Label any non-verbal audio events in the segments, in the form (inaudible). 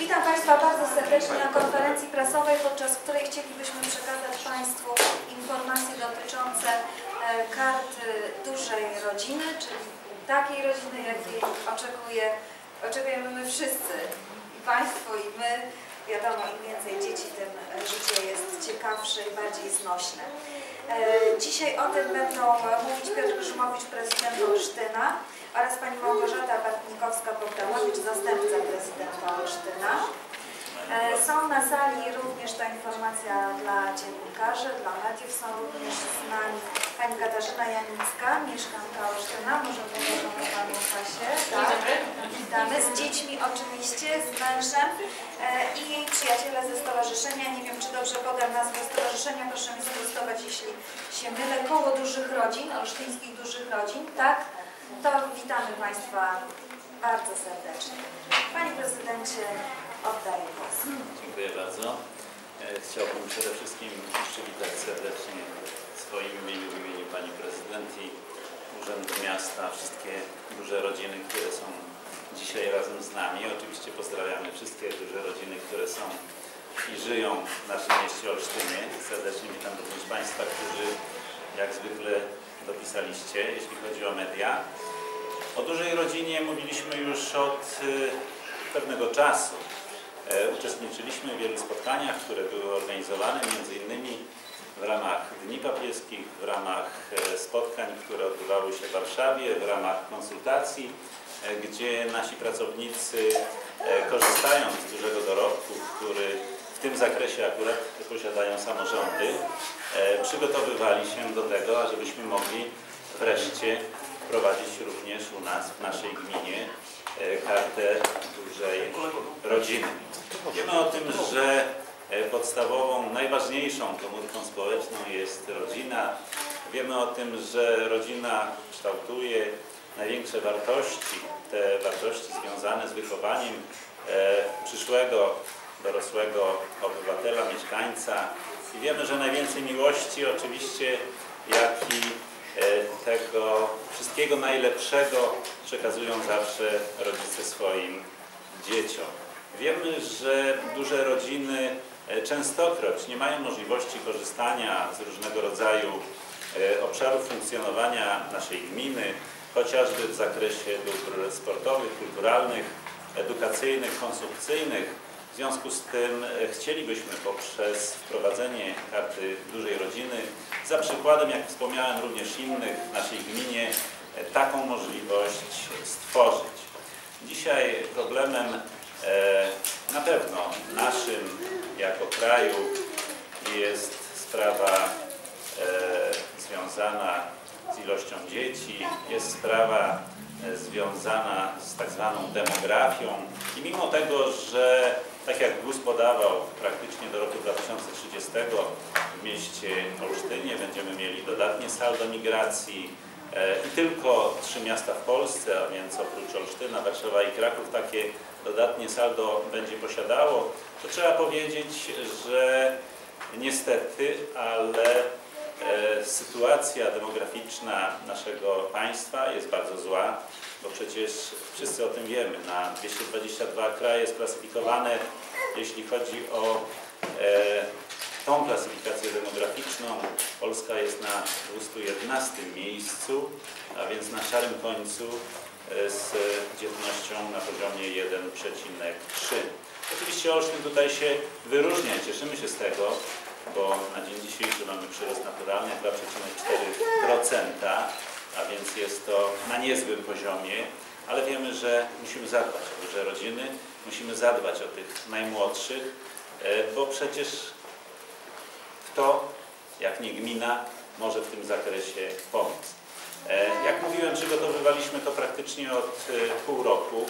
Witam Państwa bardzo serdecznie na konferencji prasowej, podczas której chcielibyśmy przekazać Państwu informacje dotyczące e, karty dużej rodziny, czyli takiej rodziny, jakiej oczekuje, oczekujemy my wszyscy, i Państwo, i my. Wiadomo, im więcej dzieci, tym życie jest ciekawsze i bardziej znośne. E, Dzisiaj o tym będą mówić Piotr Grzymowicz, prezydent Olsztyna oraz pani Małgorzata Bartnikowska-Bogdanowicz, zastępca prezydenta Olsztyna. E, Są na sali również ta informacja dla dziennikarzy, dla mediów. Są również z nami pani Katarzyna Janicka, mieszkanka Olsztyna, może powiedzą o panu Kasie. Tak. Witamy z dziećmi oczywiście, z mężem e, i jej przyjaciele ze stowarzyszenia. Nie wiem, czy dobrze podam nazwę stowarzyszenia, proszę mi sprostować, jeśli się mylę. Koło Dużych Rodzin, Olsztyńskich Dużych Rodzin, tak? To witamy Państwa bardzo serdecznie. Panie Prezydencie, oddaję głos. Dziękuję bardzo. E, Chciałbym przede wszystkim przywitać serdecznie w swoim imieniu, w imieniu Pani Prezydent i Urzędu Miasta wszystkie duże rodziny, które są dzisiaj razem z nami. Oczywiście pozdrawiamy wszystkie duże rodziny, które są i żyją w naszym mieście Olsztynie. Serdecznie witam również Państwa, którzy jak zwykle dopisaliście, jeśli chodzi o media. O dużej rodzinie mówiliśmy już od y, pewnego czasu. E, Uczestniczyliśmy w wielu spotkaniach, które były organizowane między innymi w ramach Dni Papieskich, w ramach e, spotkań, które odbywały się w Warszawie, w ramach konsultacji, e, gdzie nasi pracownicy korzystając z dużego dorobku, który w tym zakresie akurat posiadają samorządy, przygotowywali się do tego, ażebyśmy mogli wreszcie wprowadzić również u nas, w naszej gminie, e, kartę dużej rodziny. Wiemy o tym, że e, podstawową, najważniejszą komórką społeczną jest rodzina. Wiemy o tym, że rodzina kształtuje największe wartości, te wartości związane z wychowaniem e, przyszłego, dorosłego obywatela, mieszkańca. I wiemy, że najwięcej miłości oczywiście, jak i e, tego wszystkiego najlepszego przekazują zawsze rodzice swoim dzieciom. Wiemy, że duże rodziny e, częstokroć nie mają możliwości korzystania z różnego rodzaju e, obszarów funkcjonowania naszej gminy, chociażby w zakresie dóbr sportowych, kulturalnych, edukacyjnych, konsumpcyjnych. W związku z tym e, chcielibyśmy poprzez wprowadzenie karty dużej rodziny, za przykładem, jak wspomniałem, również innych w naszej gminie, e, taką możliwość stworzyć. Dzisiaj problemem e, na pewno naszym jako kraju jest sprawa związana z ilością dzieci, jest sprawa związana z tak zwaną demografią. I mimo tego, że tak jak GUS podawał praktycznie do roku 2030 w mieście Olsztynie będziemy mieli dodatnie saldo migracji e, i tylko trzy miasta w Polsce, a więc oprócz Olsztyna, Warszawa i Kraków takie dodatnie saldo będzie posiadało, to trzeba powiedzieć, że niestety, ale e, sytuacja demograficzna naszego państwa jest bardzo zła, bo przecież wszyscy o tym wiemy. Na 222 kraje sklasyfikowane, jeśli chodzi o e, tą klasyfikację demograficzną, Polska jest na 211 miejscu, a więc na szarym końcu e, z dzietnością na poziomie 1,3. Oczywiście Olsztyn tutaj się wyróżnia, cieszymy się z tego, bo na dzień dzisiejszy mamy przyrost naturalny 2,4%, a więc jest to na niezłym poziomie, ale wiemy, że musimy zadbać o duże rodziny, musimy zadbać o tych najmłodszych, e, bo przecież kto, jak nie gmina, może w tym zakresie pomóc. E, Jak mówiłem, przygotowywaliśmy to praktycznie od e, pół roku,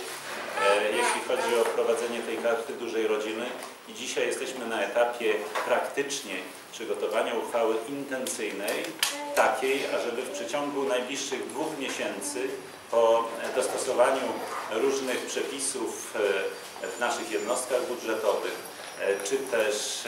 e, jeśli chodzi o wprowadzenie tej karty dużej rodziny. I dzisiaj jesteśmy na etapie praktycznie przygotowania uchwały intencyjnej, takiej, ażeby w przeciągu najbliższych dwóch miesięcy po dostosowaniu różnych przepisów w naszych jednostkach budżetowych, czy też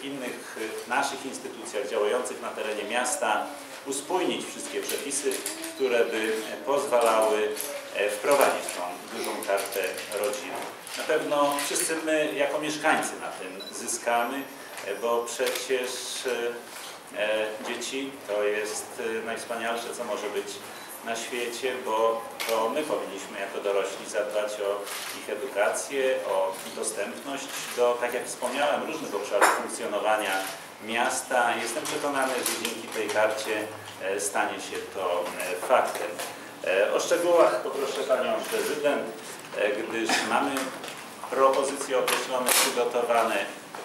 w innych naszych instytucjach działających na terenie miasta uspójnić wszystkie przepisy, które by pozwalały e, wprowadzić tą dużą kartę rodziny. Na pewno wszyscy my jako mieszkańcy na tym zyskamy, e, bo przecież e, e, dzieci to jest e, najwspanialsze, co może być na świecie, bo to my powinniśmy jako dorośli zadbać o ich edukację, o dostępność do, tak jak wspomniałem, różnych obszarów funkcjonowania miasta. Jestem przekonany, że dzięki tej karcie e, stanie się to e, faktem. E, O szczegółach poproszę Panią Prezydent, gdyż mamy propozycje określone, przygotowane.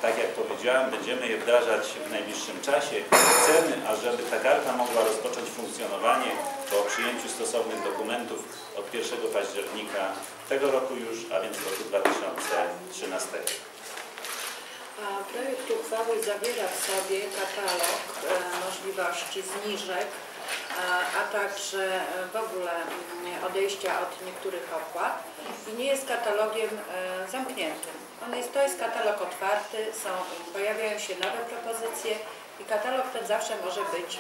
Tak jak powiedziałem, będziemy je wdrażać w najbliższym czasie. Chcemy, ażeby ta karta mogła rozpocząć funkcjonowanie po przyjęciu stosownych dokumentów od 1 października tego roku już, a więc roku 2013. Projekt uchwały zawiera w sobie katalog e, możliwości zniżek, a, a także e, w ogóle mm, odejścia od niektórych opłat i nie jest katalogiem e, zamkniętym. On jest, to jest katalog otwarty, są, pojawiają się nowe propozycje i katalog ten zawsze może być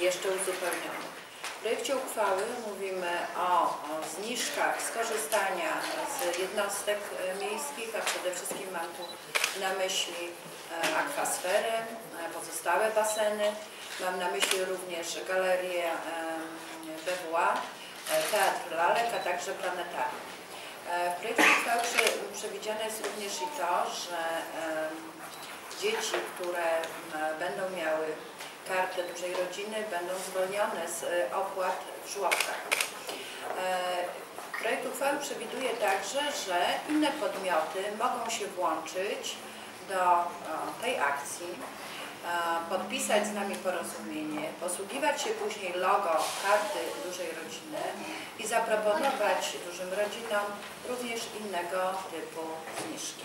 jeszcze uzupełniony. W projekcie uchwały mówimy o, o zniżkach skorzystania z jednostek e, miejskich, a przede wszystkim mam tu na myśli e, akwasferę, e, pozostałe baseny. Mam na myśli również galerię BWA, Teatr Lalek, a także planetarium. W projekcie uchwały prze- przewidziane jest również i to, że dzieci, które będą miały kartę dużej rodziny, będą zwolnione z e, opłat w żłobkach. E, Projekt uchwały przewiduje także, że inne podmioty mogą się włączyć do e, tej akcji, podpisać z nami porozumienie, posługiwać się później logo karty dużej rodziny i zaproponować dużym rodzinom również innego typu zniżki.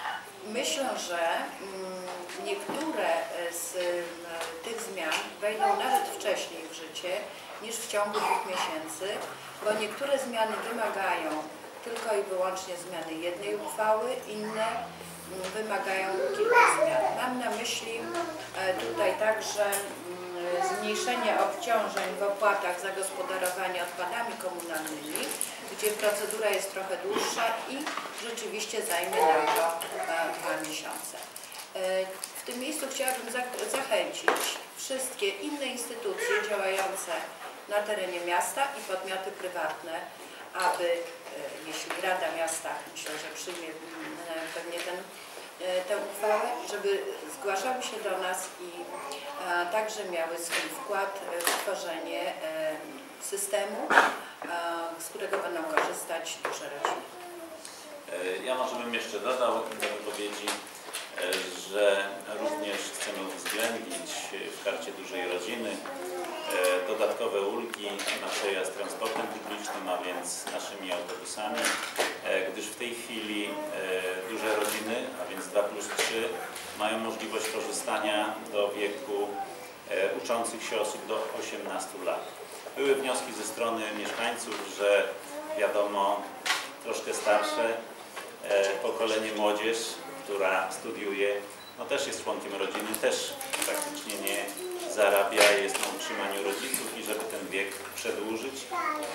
E, Myślę, że mm, niektóre z mm, tych zmian wejdą nawet wcześniej w życie niż w ciągu dwóch miesięcy, bo niektóre zmiany wymagają tylko i wyłącznie zmiany jednej uchwały, inne mm, wymagają kilku zmian. Mam na myśli e, tutaj także mm, zmniejszenie obciążeń w opłatach za gospodarowanie odpadami komunalnymi, gdzie procedura jest trochę dłuższa i rzeczywiście zajmie nam to dwa miesiące. E, W tym miejscu chciałabym za- zachęcić wszystkie inne instytucje działające na terenie miasta i podmioty prywatne, aby, e, jeśli Rada Miasta, myślę, że przyjmie mm, pewnie ten, e, tę uchwałę, żeby zgłaszały się do nas i także miały swój wkład w tworzenie systemu, z którego będą korzystać duże rodziny. Ja może bym jeszcze dodał do wypowiedzi, e, że również chcemy uwzględnić w karcie dużej rodziny e, dodatkowe ulgi na przejazd transportem publicznym, a więc naszymi autobusami, e, gdyż w tej chwili duże rodziny, a więc 2 plus 3, mają możliwość korzystania do wieku uczących się osób do 18 lat. Były wnioski ze strony mieszkańców, że wiadomo, troszkę starsze e, pokolenie młodzież, która studiuje, no też jest członkiem rodziny, też praktycznie nie zarabia, jest na utrzymaniu rodziców i żeby ten wiek przedłużyć,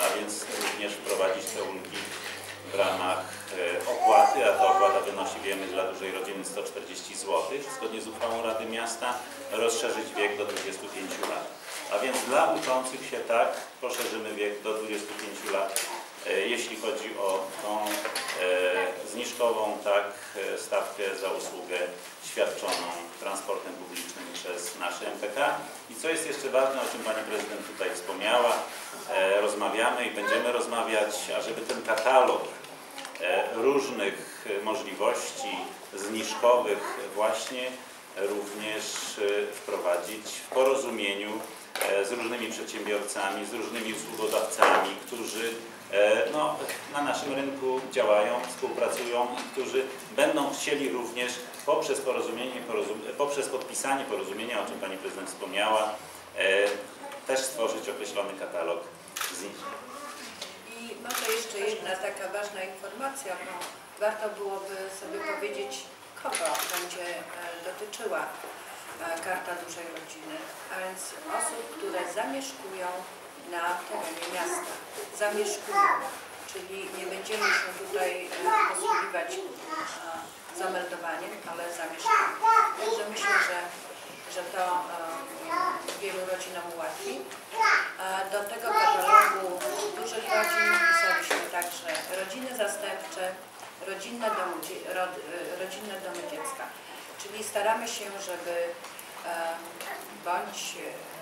a więc również wprowadzić te ulgi w ramach e, opłaty, a ta opłata wynosi, wiemy, dla dużej rodziny 140 zł, zgodnie z uchwałą Rady Miasta, rozszerzyć wiek do 25 lat. A więc dla uczących się tak, poszerzymy wiek do 25 lat. E, Jeśli chodzi o tą e, zniżkową tak, e, stawkę za usługę świadczoną transportem publicznym przez nasze MPK. I co jest jeszcze ważne, o czym Pani Prezydent tutaj wspomniała, rozmawiamy i będziemy rozmawiać, ażeby ten katalog różnych możliwości zniżkowych właśnie również wprowadzić w porozumieniu z różnymi przedsiębiorcami, z różnymi usługodawcami, którzy e, no, na naszym rynku działają, współpracują i którzy będą chcieli również poprzez porozumienie, porozum, poprzez podpisanie porozumienia, o czym Pani Prezydent wspomniała, e, też stworzyć określony katalog zniżek. I może jeszcze jedna taka ważna informacja, bo warto byłoby sobie powiedzieć, kogo będzie e, dotyczyła e, Karta Dużej Rodziny, a więc osób, które zamieszkują na terenie miasta. Zamieszkują, czyli nie będziemy się tutaj e, posługiwać e, zameldowaniem, ale zamieszkują. Także myślę, że, że to e, wielu rodzinom ułatwi. Do tego katalogu dużych rodzin wpisaliśmy także rodziny zastępcze, rodzinne domy, rodzinne domy dziecka. Czyli staramy się, żeby bądź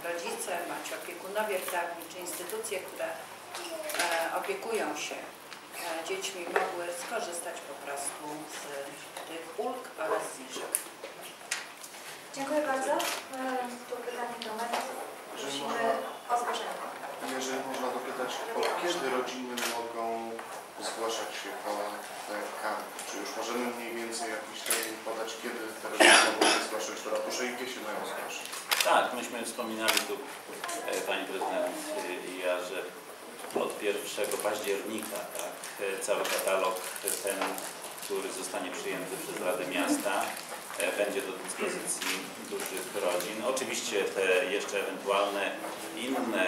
rodzice, bądź opiekunowie prawni, czy instytucje, które e, opiekują się e, dziećmi, mogły skorzystać po prostu z tych ulg oraz zniżek. Dziękuję bardzo. Tu pytanie do mediów. Prosimy o zgłoszenie. Jeżeli można dopytać, od kiedy rodziny mogą zgłaszać się po Czy już możemy mniej więcej jakiś termin podać, kiedy te rodziny mogą się zgłaszać do ratusza i gdzie się mają zgłaszać? Tak, myśmy wspominali tu, e, Pani Prezydent i ja, że od 1 października tak, e, cały katalog ten, który zostanie przyjęty przez Radę Miasta, e, będzie do dyspozycji dużych rodzin. Oczywiście te jeszcze ewentualne inne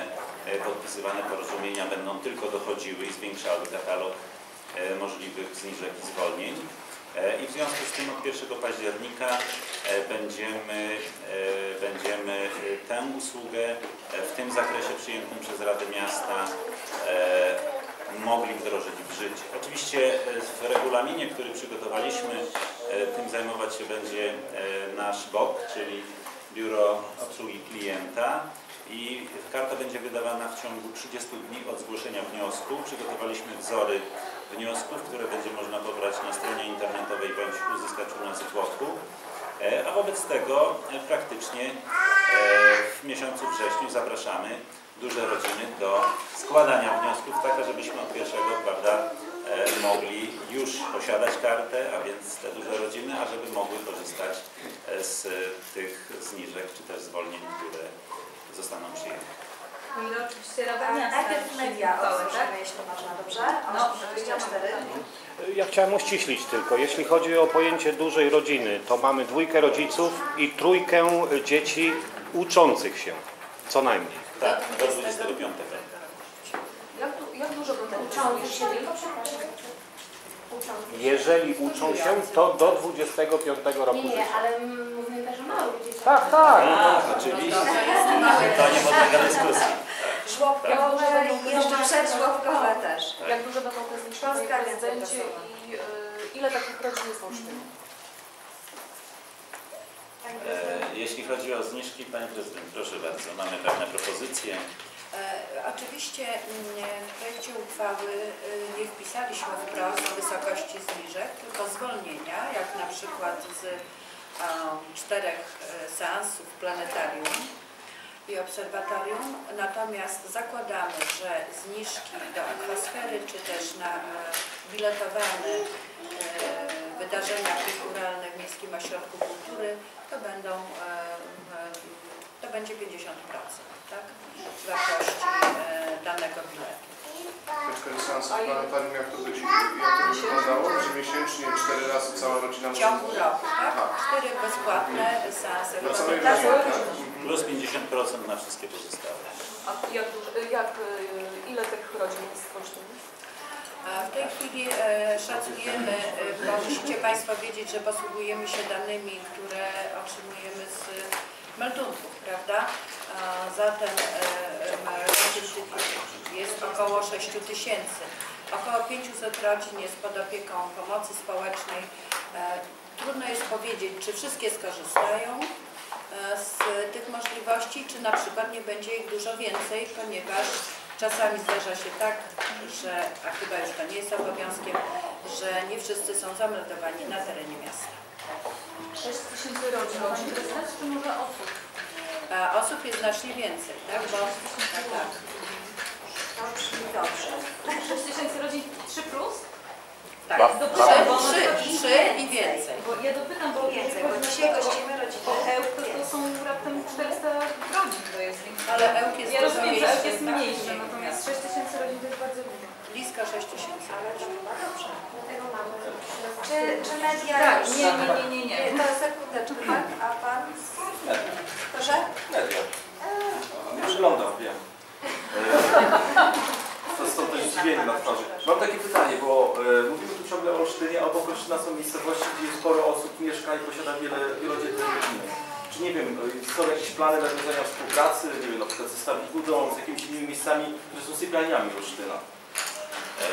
e, podpisywane porozumienia będą tylko dochodziły i zwiększały katalog e, możliwych zniżek i zwolnień. E, I w związku z tym od 1 października e, będziemy, e, będziemy e, tę usługę e, w tym zakresie przyjętym przez Radę Miasta e, mogli wdrożyć w życie. Oczywiście e, w regulaminie, który przygotowaliśmy, e, tym zajmować się będzie e, nasz BOK, czyli Biuro Obsługi Klienta i karta będzie wydawana w ciągu 30 dni od zgłoszenia wniosku. Przygotowaliśmy wzory wniosków, które będzie można pobrać na stronie internetowej bądź uzyskać u nas w bloku. E, A wobec tego e, praktycznie e, w miesiącu wrześniu zapraszamy duże rodziny do składania wniosków, tak żebyśmy od pierwszego prawda, mogli już posiadać kartę, a więc te duże rodziny, a żeby mogły korzystać z tych zniżek czy też zwolnień, które zostaną przyjęte. O ile oczywiście Rada A Miasta Najpierw media tak? jeśli można, dobrze? No, 24. Ja chciałem uściślić tylko. Jeśli chodzi o pojęcie dużej rodziny, to mamy dwójkę rodziców i trójkę dzieci uczących się, co najmniej. Tak, do 25. Jak, jak dużo potem Uczących się tylko, przepraszam. Jeżeli uczą się, to do 25 roku Nie, nie, życia. ale mówimy też o małych dzieciach. Tak, tak. Tak, oczywiście. To nie podlega dyskusji. Żłobkowe i jeszcze przedżłobkowe też. Jak duże będą te zniżki, Polska panie Prasowa. i y, ile takich rodzin jest? Pani E. Jeśli chodzi o zniżki, Pani Prezydent, proszę bardzo, mamy pewne propozycje. Oczywiście mm, w projekcie uchwały y, nie wpisaliśmy wprost wysokości zniżek, tylko zwolnienia, jak na przykład z em, czterech e, seansów planetarium i obserwatorium. Natomiast zakładamy, że zniżki do akwasfery czy też na e, biletowane wydarzenia kulturalne w Miejskim Ośrodku Kultury to będą to będzie 50%, tak? Wartości e, danego biletu. Tylko seans planetarium, jak to będzie, jak to by wyglądało? Że miesięcznie cztery razy cała rodzina W ciągu roku, tak? Cztery bezpłatne seanse Dla całej rodziny, tak? Plus 50% na wszystkie pozostałe. A jak, jak, y, ile tych rodzin jest? A W tej chwili e, szacujemy, e, bo musicie Państwo wiedzieć, że posługujemy się danymi, które otrzymujemy z meldunków, prawda? Zatem e, e, jest około 6 tysięcy. Około 500 rodzin jest pod opieką pomocy społecznej. E, Trudno jest powiedzieć, czy wszystkie skorzystają z tych możliwości, czy na przykład nie będzie ich dużo więcej, ponieważ czasami zdarza się tak, że, a chyba już to nie jest obowiązkiem, że nie wszyscy są zameldowani na terenie miasta. 6 tysięcy rodzin, pani prezydent, czy może osób? A osób jest znacznie więcej, tak? Bo, tak, tak. To dobrze. 6 tysięcy rodzin 3 plus? tak. Ba- Dopytam, bo Trzy, i więcej. Bo ja dopytam, bo Więcej, bo dzisiaj gościmy rodziny. O EUK to, to są raptem 400 rodzin, to jest. Ale EUK jest Ja rozumiem, że mniejszy, jest tak? mniejszy, natomiast 6 tysięcy rodzin to jest bardzo dużo. Bliska 6 tysięcy. Ale to chyba dobrze, dlatego mamy. Czy, czy media... Tak, nie, nie, nie, nie, nie. To sekundeczkę, tak? Mhm. A pan? Proszę? Media. E. Wyglądam, wiem. E, to jest też dźwięki na twarzy. Mam takie pytanie, bo e, mówimy tu ciągle o Olsztynie, a obok Olsztyna są miejscowości, gdzie sporo osób mieszka i posiada wiele wielodzietnych rodzin. Czy nie wiem, no, są jakieś plany nawiązania współpracy, nie wiem, na przykład ze Stawiku z jakimiś innymi miejscami, które są sypialniami Olsztyna? E,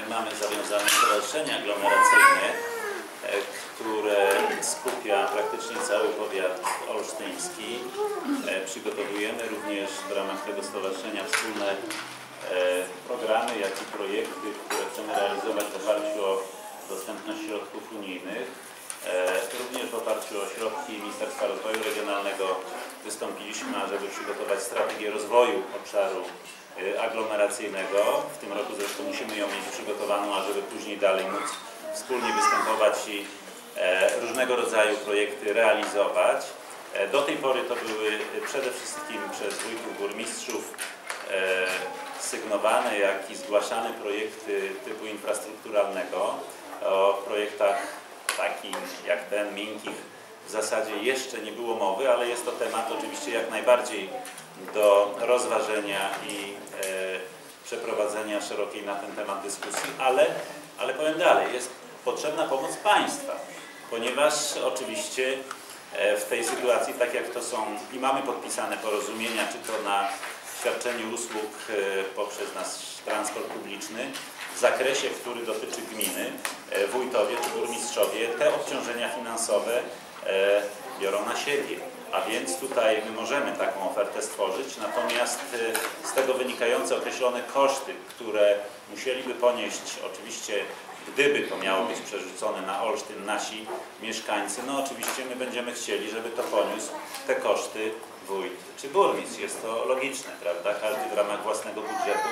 My mamy zawiązane stowarzyszenie aglomeracyjne, e, które skupia praktycznie cały powiat olsztyński. E, Przygotowujemy również w ramach tego stowarzyszenia wspólne programy, jak i projekty, które chcemy realizować w oparciu o dostępność środków unijnych. Również w oparciu o środki Ministerstwa Rozwoju Regionalnego wystąpiliśmy, ażeby przygotować strategię rozwoju obszaru aglomeracyjnego. W tym roku zresztą musimy ją mieć przygotowaną, ażeby później dalej móc wspólnie występować i e, różnego rodzaju projekty realizować. E, Do tej pory to były y, przede wszystkim przez wójtów burmistrzów e, sygnowane, jak i zgłaszane projekty typu infrastrukturalnego. O projektach takich jak ten, miękkich, w zasadzie jeszcze nie było mowy, ale jest to temat oczywiście jak najbardziej do rozważenia i e, przeprowadzenia szerokiej na ten temat dyskusji, ale, ale powiem dalej, jest potrzebna pomoc państwa, ponieważ oczywiście e, w tej sytuacji, tak jak to są i mamy podpisane porozumienia, czy to na świadczeniu usług e, poprzez nasz transport publiczny, w zakresie, który dotyczy gminy, e, wójtowie czy burmistrzowie te obciążenia finansowe biorą na siebie. A więc tutaj my możemy taką ofertę stworzyć, natomiast e, z tego wynikające określone koszty, które musieliby ponieść oczywiście gdyby to miało być przerzucone na Olsztyn nasi mieszkańcy, no oczywiście my będziemy chcieli, żeby to poniósł te koszty wójt czy burmistrz. Jest to logiczne, prawda? Każdy w ramach własnego budżetu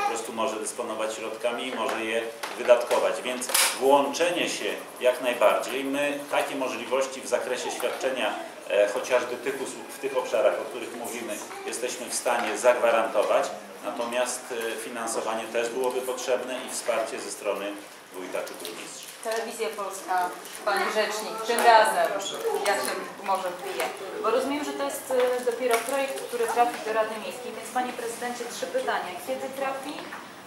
po prostu może dysponować środkami i może je wydatkować. Więc włączenie się jak najbardziej, my takie możliwości w zakresie świadczenia e, chociażby tych usług w tych obszarach, o których mówimy, jesteśmy w stanie zagwarantować. Natomiast e, finansowanie też byłoby potrzebne i wsparcie ze strony wójta czy burmistrza. Telewizja Polska, Pani Rzecznik, tym razem, jak się może wbije. Bo rozumiem, że to jest e, dopiero projekt, który trafi do Rady Miejskiej, więc Panie Prezydencie trzy pytania. Kiedy trafi?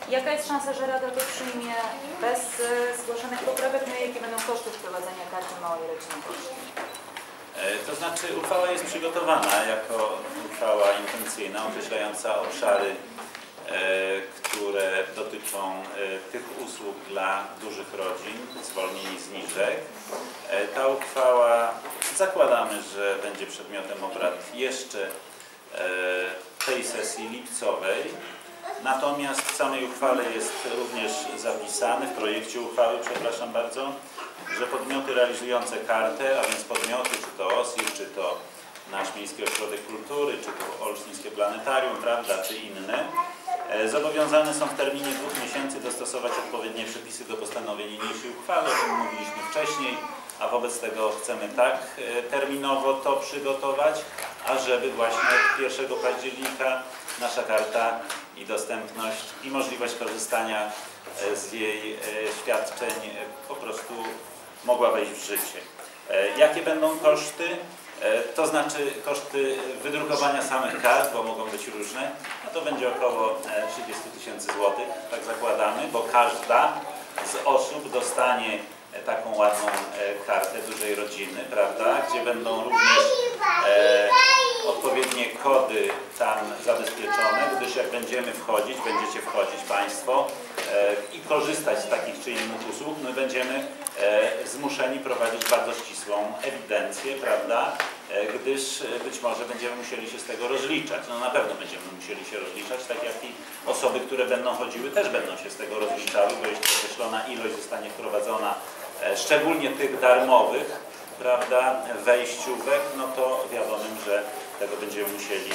Jaka jest szansa, że Rada to przyjmie bez e, zgłoszonych poprawek? No i jakie będą koszty wprowadzenia karty małej rodziny? E, To znaczy uchwała jest przygotowana jako uchwała intencyjna określająca obszary, które dotyczą e, tych usług dla dużych rodzin, zwolnień i zniżek. E, Ta uchwała zakładamy, że będzie przedmiotem obrad jeszcze e, tej sesji lipcowej. Natomiast w samej uchwale jest również zapisane, w projekcie uchwały, przepraszam bardzo, że podmioty realizujące kartę, a więc podmioty, czy to OSIR, czy to nasz Miejski Ośrodek Kultury, czy to Olsztyńskie Planetarium, prawda, czy inne, e, zobowiązane są w terminie dwóch miesięcy dostosować odpowiednie przepisy do postanowień niniejszej uchwały, o czym mówiliśmy wcześniej, a wobec tego chcemy tak e, terminowo to przygotować, ażeby właśnie od 1 października nasza karta i dostępność i możliwość korzystania e, z jej e, świadczeń e, po prostu mogła wejść w życie. E, Jakie będą koszty? E, To znaczy koszty wydrukowania samych kart, bo mogą być różne, to będzie około e, 30 tysięcy złotych, tak zakładamy, bo każda z osób dostanie e, taką ładną e, kartę dużej rodziny, prawda, gdzie będą również e, odpowiednie kody tam zabezpieczone, gdyż jak będziemy wchodzić, będziecie wchodzić Państwo e, korzystać z takich czy innych usług, my będziemy e, zmuszeni prowadzić bardzo ścisłą ewidencję, prawda, e, gdyż e, być może będziemy musieli się z tego rozliczać. No na pewno będziemy musieli się rozliczać, tak jak i osoby, które będą chodziły też będą się z tego rozliczały, bo jeśli określona ilość zostanie wprowadzona, szczególnie tych darmowych, prawda, wejściówek, no to wiadomo, że tego będziemy musieli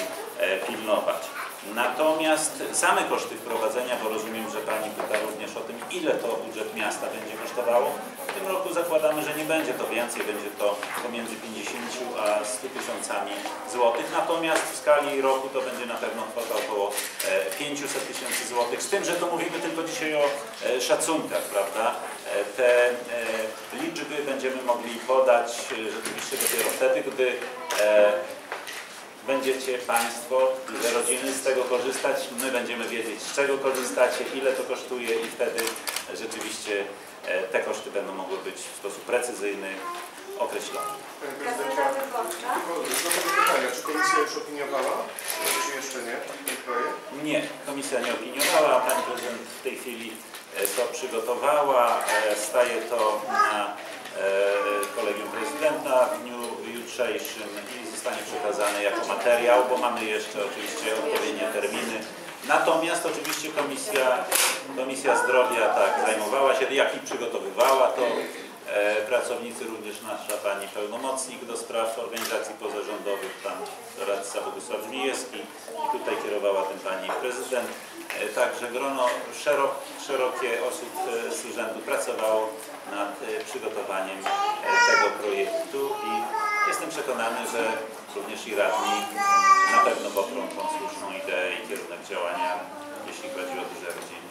pilnować. Natomiast same koszty wprowadzenia, bo rozumiem, że Pani pyta również o tym, ile to budżet miasta będzie kosztowało. W tym roku zakładamy, że nie będzie to więcej, będzie to pomiędzy 50 a 100 tysiącami złotych. Natomiast w skali roku to będzie na pewno kwota około e, 500 tysięcy złotych. Z tym, że to mówimy tylko dzisiaj o e, szacunkach, prawda? E, Te e, liczby będziemy mogli podać e, rzeczywiście dopiero wtedy, gdy e, będziecie Państwo i że rodziny z tego korzystać. My będziemy wiedzieć, z czego korzystacie, ile to kosztuje i wtedy rzeczywiście e, te koszty będą mogły być w sposób precyzyjny określone. Czy komisja już opiniowała, czy jeszcze nie, ten projekt? Nie, komisja nie opiniowała, pani prezydent w tej chwili e, to przygotowała, e, staje to na kolegium prezydenta. W dniu jutrzejszym i zostanie przekazane jako materiał, bo mamy jeszcze oczywiście odpowiednie terminy. Natomiast oczywiście komisja, komisja zdrowia tak zajmowała się, jak i przygotowywała to. E, Pracownicy, również nasza pani pełnomocnik do spraw organizacji pozarządowych, pan doradca Bogusław Żmijewski i tutaj kierowała tym pani prezydent. E, Także grono szerok, szerokie osób z urzędu pracowało nad e, przygotowaniem e, tego projektu i jestem przekonany, że również i radni na pewno poprą tą słuszną ideę i kierunek działania, jeśli chodzi o duże rodziny.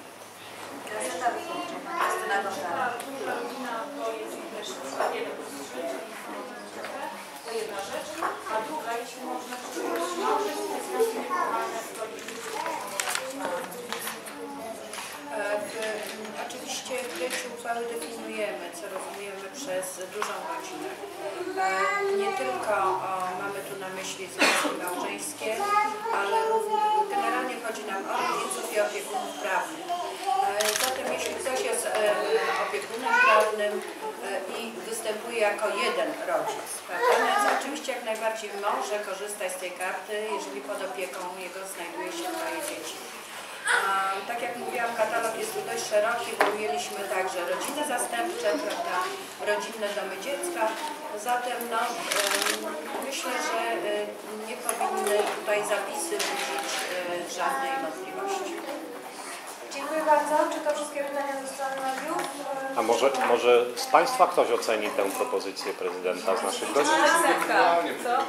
Oczywiście w treści uchwały definiujemy, co rozumiemy przez dużą rodzinę. E, Nie tylko mamy tu na myśli związki małżeńskie, ale generalnie chodzi nam o rodziców i opiekunów prawnych. E, Zatem jeśli ktoś jest e, opiekunem prawnym i występuje jako jeden rodzic, Więc oczywiście jak najbardziej może korzystać z tej karty, jeżeli pod opieką jego znajduje się swoje dzieci. Tak jak mówiłam, katalog jest tu dość szeroki, bo mieliśmy także rodziny zastępcze, prawda, rodzinne domy dziecka. Zatem no, myślę, że e, nie powinny tutaj zapisy budzić e, żadnej wątpliwości. Dziękuję bardzo. Czy to wszystkie pytania ze strony mediów? A może, może z Państwa ktoś oceni tę propozycję prezydenta z naszych gości?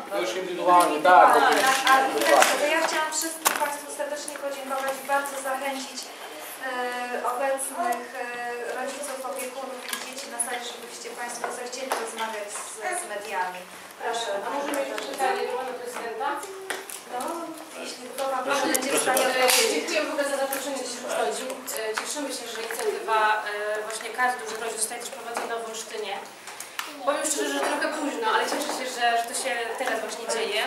Ktoś indywidualnie, tak. to ja chciałam wszystkim Państwu serdecznie podziękować i bardzo zachęcić e, obecnych e, rodziców, opiekunów i dzieci na sali, żebyście Państwo zechcieli rozmawiać z, z mediami. Proszę. A możemy mieć pytanie do Pana Prezydenta? No, jeśli Pan będzie w stanie odpowiedzieć. Dziękuję w ogóle za zaproszenie, że się przychodzi. E, Cieszymy się, że inicjatywa e, właśnie kart dużych rodzin zostaje też prowadzona w Olsztynie. Powiem szczerze, że trochę późno, ale cieszę się, że, że to się teraz właśnie dzieje.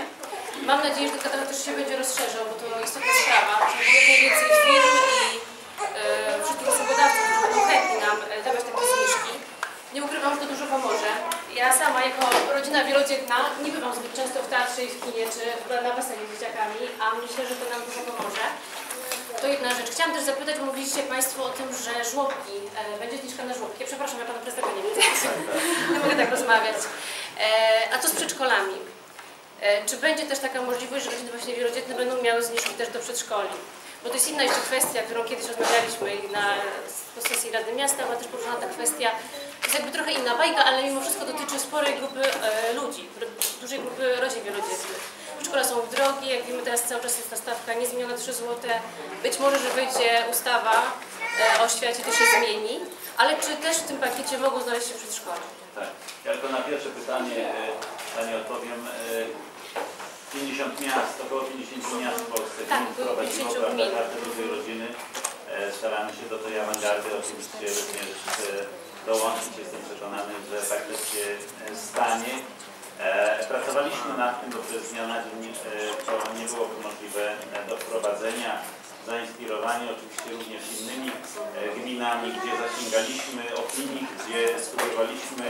Mam nadzieję, że ten też się będzie rozszerzał, bo to istotna sprawa, żeby jak najwięcej firm i e, wszystkich usługodawców, którzy będą chętni nam e, dawać takie zniżki. Nie ukrywam, że to dużo pomoże. Ja sama jako rodzina wielodzietna nie bywam zbyt często w kinie, czy na basenie z dzieciakami, a myślę, że to nam dużo pomoże. To jedna rzecz. Chciałam też zapytać, mówiliście Państwo o tym, że żłobki, e, będzie zniżka na żłobki. Przepraszam, ja Pana prezydenta nie widzę. (laughs) nie mogę tak rozmawiać. E, a co z przedszkolami? E, czy będzie też taka możliwość, że rodziny właśnie wielodzietne będą miały zniżki też do przedszkoli? Bo to jest inna jeszcze kwestia, którą kiedyś rozmawialiśmy na sesji Rady Miasta, była też poruszona ta kwestia, to jest jakby trochę inna bajka, ale mimo wszystko dotyczy sporej grupy e, ludzi, dużej grupy rodzin wielodzietnych. Szkoły są drogie, jak wiemy teraz cały czas jest ta stawka niezmieniona 3 zł. Być może, że wyjdzie ustawa e, o oświacie, to się zmieni, ale czy też w tym pakiecie mogą znaleźć się przedszkola? Tak. Ja tylko na pierwsze pytanie e, Pani odpowiem. E, 50 miast, około 50 miast w Polsce Tak, gmin było wprowadziło 50 prawda, gmin. kartę dużej rodziny. E, Staramy się do tej awangardy oczywiście również e, dołączyć. Jestem przekonany, że tak też się e, stanie. Pracowaliśmy nad tym, bo przez dnia na dzień to nie byłoby możliwe do wprowadzenia. Zainspirowani oczywiście również innymi gminami, gdzie zasięgaliśmy opinii, gdzie spróbowaliśmy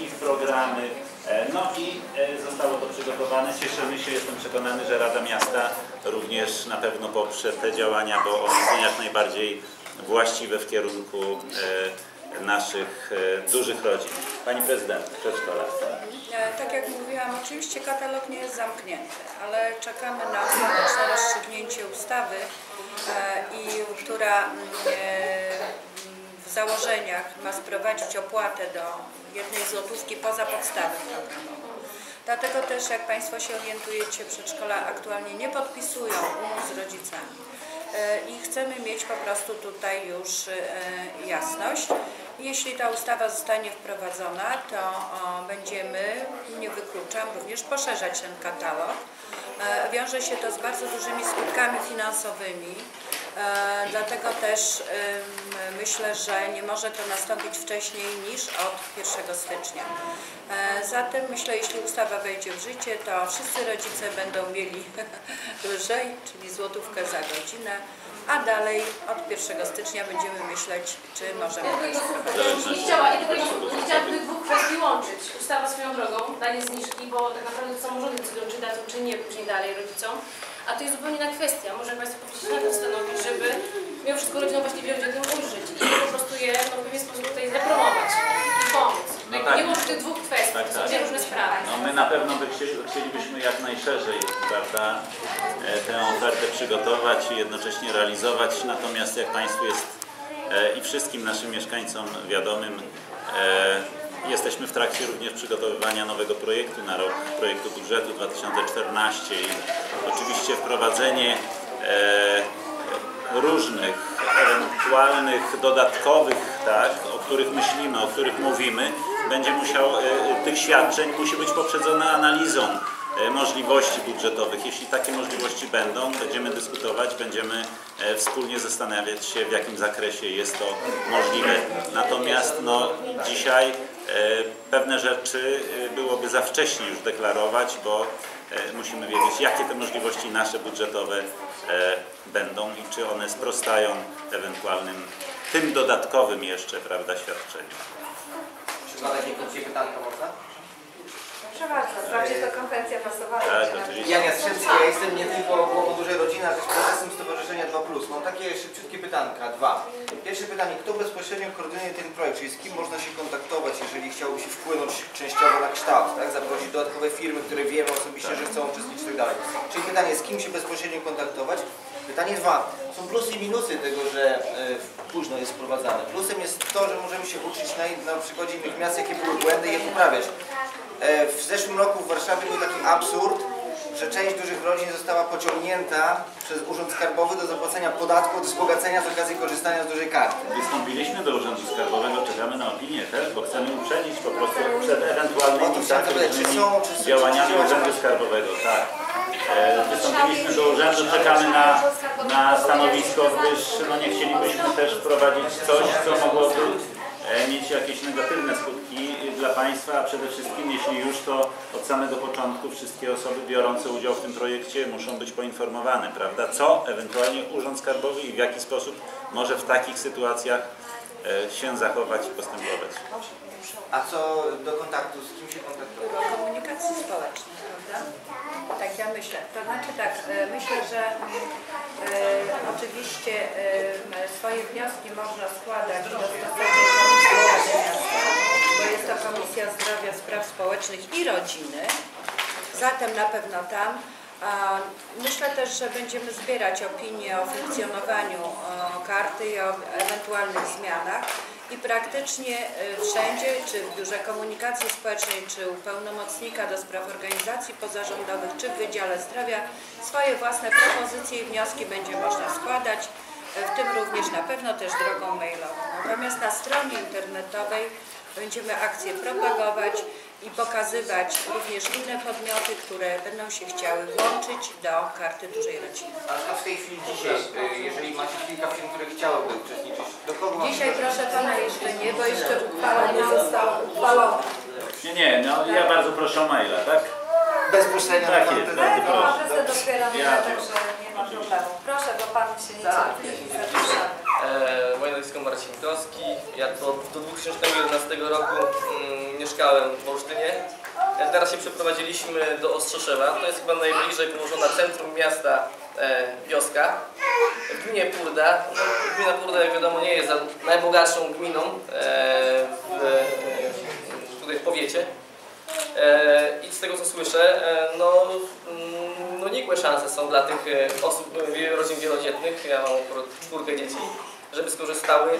i w programy. E, No i e, zostało to przygotowane. Cieszymy się, jestem przekonany, że Rada Miasta również na pewno poprze te działania, bo one są jak najbardziej właściwe w kierunku e, naszych dużych rodzin. Pani Prezydent, przedszkola. E, Tak jak mówiłam, oczywiście katalog nie jest zamknięty, ale czekamy na rozstrzygnięcie ustawy, i która mm, założeniach ma sprowadzić opłatę do jednej złotówki poza podstawę programową. Dlatego też, jak Państwo się orientujecie, przedszkola aktualnie nie podpisują umów z rodzicami. E, I chcemy mieć po prostu tutaj już e, jasność. Jeśli ta ustawa zostanie wprowadzona, to będziemy, nie wykluczam, również poszerzać ten katalog. E, Wiąże się to z bardzo dużymi skutkami finansowymi, dlatego też myślę, że nie może to nastąpić wcześniej niż od 1 stycznia. E, Zatem myślę, jeśli ustawa wejdzie w życie, to wszyscy rodzice będą mieli (laughs) lżej, czyli złotówkę za godzinę, a dalej od 1 stycznia będziemy myśleć, czy możemy. Nie chciała, nie, chciałam tych dwóch kwestii łączyć. Ustawa swoją drogą daje zniżki, bo tak naprawdę to samorządy decydują, czy dadzą, czy nie później dalej rodzicom. A to jest zupełnie inna kwestia. Może Państwo powinniście się na tym stanowić, żeby mimo wszystko rodzinom właśnie wielodzietnym ulżyć i po prostu je no, w pewien sposób tutaj zapromować i pomóc. No tak. Tych dwóch kwestii, Tak, to są tak. dwie różne sprawy. No my na pewno by chcieli, chcielibyśmy jak najszerzej prawda, e, tę ofertę przygotować i jednocześnie realizować, natomiast jak Państwu jest e, i wszystkim naszym mieszkańcom wiadomym, e, jesteśmy w trakcie również przygotowywania nowego projektu na rok, projektu budżetu 2014 i oczywiście wprowadzenie e, różnych ewentualnych dodatkowych, tak, o których myślimy, o których mówimy, będzie musiał, e, tych świadczeń musi być poprzedzone analizą e, możliwości budżetowych. Jeśli takie możliwości będą, będziemy dyskutować, będziemy e, wspólnie zastanawiać się, w jakim zakresie jest to możliwe. Natomiast no, dzisiaj pewne rzeczy e, byłoby za wcześnie już deklarować, bo e, musimy wiedzieć, jakie te możliwości nasze budżetowe e, będą i czy one sprostają ewentualnym tym dodatkowym jeszcze, prawda, świadczeniom. Czy ma takie krótkie pytanko można? Proszę bardzo, wprawdzie to konwencja prasowa. Tak, oczywiście. Jan Jastrzębski, ja jestem nie tylko głową dużej rodziny, ale też prezesem Stowarzyszenia 2+. Mam takie szybciutkie pytanka, dwa. Pierwsze pytanie, kto bezpośrednio koordynuje ten projekt, czyli z kim można się kontaktować, jeżeli chciałoby się wpłynąć częściowo na kształt, tak? Zaprosić dodatkowe firmy, które wiemy osobiście, że chcą uczestniczyć i tak dalej. Czyli pytanie, z kim się bezpośrednio kontaktować? Pytanie dwa, są plusy i minusy tego, że e, późno jest wprowadzane. Plusem jest to, że możemy się uczyć na, na przykładzie innych miast, jakie były błędy i je poprawiać. E, W zeszłym roku w Warszawie był taki absurd, że część dużych rodzin została pociągnięta przez Urząd Skarbowy do zapłacenia podatku od wzbogacenia z okazji korzystania z dużej karty. Wystąpiliśmy do Urzędu Skarbowego, czekamy na opinię też, bo chcemy uprzedzić po prostu przed ewentualnymi tak, działaniami Urzędu Skarbowego. Tak. E, Wystąpiliśmy do urzędu, czekamy na, na stanowisko, gdyż no, nie chcielibyśmy też wprowadzić coś, co mogłoby mieć jakieś negatywne skutki dla Państwa, a przede wszystkim jeśli już to od samego początku wszystkie osoby biorące udział w tym projekcie muszą być poinformowane, prawda, co ewentualnie Urząd Skarbowy i w jaki sposób może w takich sytuacjach e, się zachować i postępować. A co do kontaktu, z kim się kontaktować? Biuro Komunikacji Społecznej, prawda? Myślę. To znaczy tak, e, myślę, że e, oczywiście e, swoje wnioski można składać do stosownej Komisji Rady Miasta, bo jest to Komisja Zdrowia, Spraw Społecznych i Rodziny. Zatem na pewno tam. A Myślę też, że będziemy zbierać opinie o funkcjonowaniu e, karty i o ewentualnych zmianach i praktycznie e, wszędzie, czy w Biurze Komunikacji Społecznej, czy u pełnomocnika do spraw organizacji pozarządowych, czy w Wydziale Zdrowia swoje własne propozycje i wnioski będzie można składać, e, w tym również na pewno też drogą mailową. Natomiast na stronie internetowej będziemy akcję propagować i pokazywać również inne podmioty, które będą się chciały włączyć do karty dużej rodziny. A w tej chwili dzisiaj, e, jeżeli macie kilka firm, które chciałyby uczestniczyć, do kogo Dzisiaj proszę Pana jeszcze nie, bo jeszcze uchwała nie została uchwalona. Nie, nie, no ja bardzo proszę o maila, tak? bezpośrednio Tak na jest, ten- bardzo Tak, proszę. otwiera Ja- także nie ma problemu. Proszę, bo Pan się nie cierpi. Zapraszamy. E, moje nazwisko Marcin Koski. Ja do, do 2011 roku mm, mieszkałem w Olsztynie. E, teraz się przeprowadziliśmy do Ostrzeszewa. To jest chyba najbliżej położona centrum miasta e, wioska. W gminie Purda. No, gmina Purda, jak wiadomo, nie jest najbogatszą gminą e, w, e, tutaj w powiecie. E, I z tego co słyszę, e, no, mm, no nikłe szanse są dla tych osób, rodzin wielodzietnych, ja mam akurat czwórkę dzieci, żeby skorzystały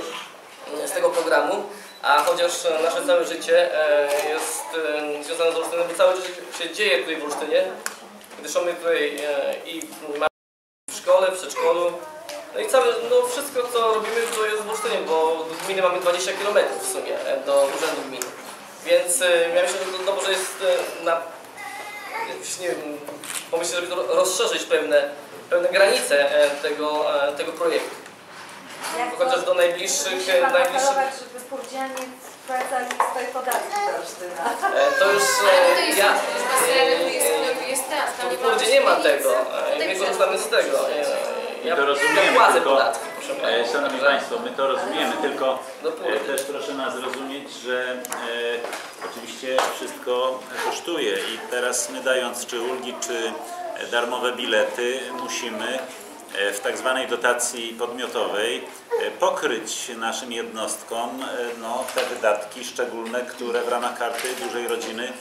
mm, z tego programu. A chociaż e, nasze całe życie e, jest e, związane z Olsztynem, bo całe życie się dzieje tutaj w Olsztynie, gdyż mamy tutaj e, i w szkole, w przedszkolu, No i całe, no wszystko co robimy to jest w Olsztynie, bo do gminy mamy 20 km w sumie e, do urzędu gminy. Więc e, ja myślę, że to dobrze jest e, na, nie wiem, pomyśleć, żeby rozszerzyć pewne, pewne granice e, tego, e, tego projektu. Jak Chociaż do najbliższych, Pan najbliższych żeby spółdzielnie wpłacali swoje podatki do to już e, ja... teraz, tam nie ma tego, nie przez- korzystamy z tego. Ja, to rozumiemy, ja tylko- podatki, proszę E. Szanowni Państwo, my to rozumiemy, tylko Dopóty. e, też proszę nas zrozumieć, że e, oczywiście wszystko kosztuje i teraz my dając czy ulgi, czy darmowe bilety musimy w tak zwanej dotacji podmiotowej e, pokryć naszym jednostkom e, no, te wydatki szczególne, które w ramach karty dużej rodziny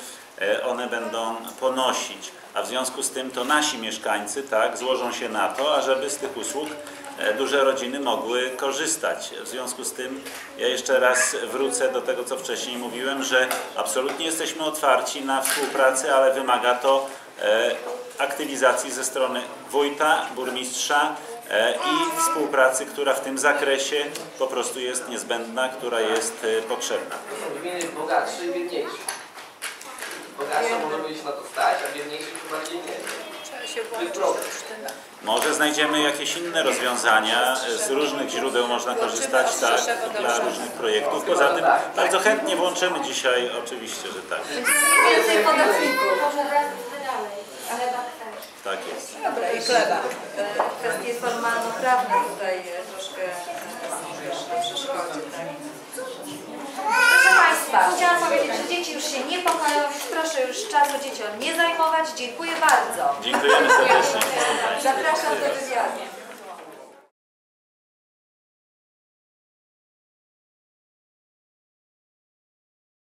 e, one będą ponosić. A w związku z tym to nasi mieszkańcy tak złożą się na to, ażeby z tych usług e, duże rodziny mogły korzystać. W związku z tym ja jeszcze raz wrócę do tego, co wcześniej mówiłem, że absolutnie jesteśmy otwarci na współpracę, ale wymaga to e, aktywizacji ze strony wójta, burmistrza e, i współpracy, która w tym zakresie po prostu jest niezbędna, która jest e, potrzebna. Gminy jest bogatszy i biedniejszy. Bogatsza może być na to stać, a biedniejszy chyba bardziej nie. Może znajdziemy jakieś inne rozwiązania, z różnych źródeł można korzystać tak, dla różnych projektów. Poza tym bardzo chętnie włączymy dzisiaj, oczywiście, że tak. Więcej podatników. Tak też. Tak jest. Dobra, i chleba. E, Kwestie formalno-prawne tutaj e, troszkę e, na przeszkodzie. Tak? Proszę Państwa, chciałam powiedzieć, że dzieci już się niepokoją, więc proszę już czasu dzieciom nie zajmować. Dziękuję bardzo. Dziękujemy serdecznie. Zapraszam do wywiadu.